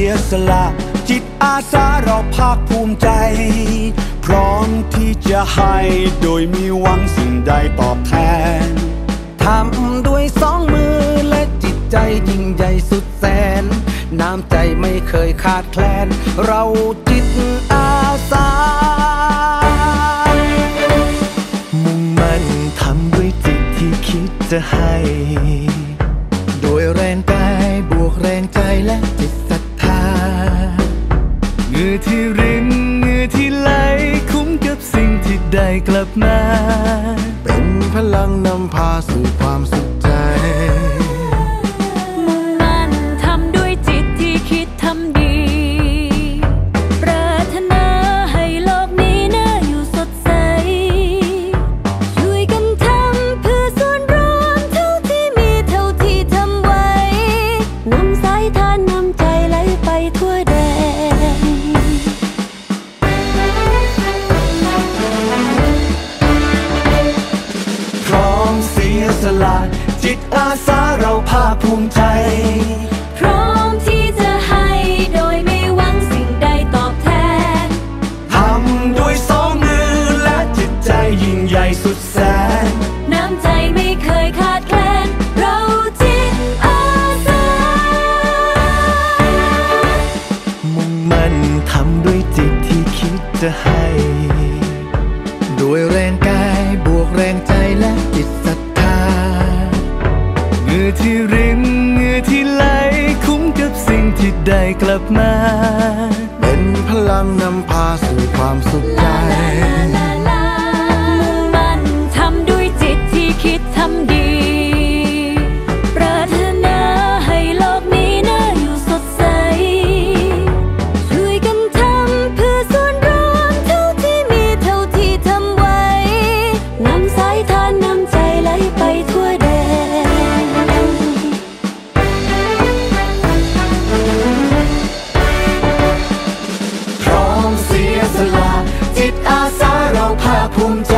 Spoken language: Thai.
ียสละ จิตอาสาเราภาคภูมิใจ พร้อมที่จะให้โดยมีหวังสิ่งใดตอบแทน ทำด้วยสองมือและจิตใจยิ่งใหญ่สุดแสน น้ำใจไม่เคยขาดแคลน เราจิตอาสามุ่งมั่นทำด้วยจิตที่คิดจะให้ โดยแรงกายบวกแรงใจและจิต เหงื่อที่รินเหงื่อที่ไหลคุ้มกับสิ่งที่ได้กลับมา เป็นพลังนำพาสู่ อมเสียสละจิตอาสาเราภาคภูมิใจ พร้อมที่จะให้โดยไม่หวังสิ่งใดตอบแทน ทำด้วยสองมือและจิตใจยิ่งใหญ่สุดแสน น้ำใจไม่เคยขาดแคลน เราจิตอาสา มุ่งมั่นทำด้วยจิตที่คิดจะให้โดยแรงกายบวกแรงใจ และจิตศรัทธาเหงื่อที่รินเหงื่อที่ไหลคุ้มกับสิ่งที่ได้กลับมา เป็นพลังนำพาสู่ความสุขใจ boom, boom.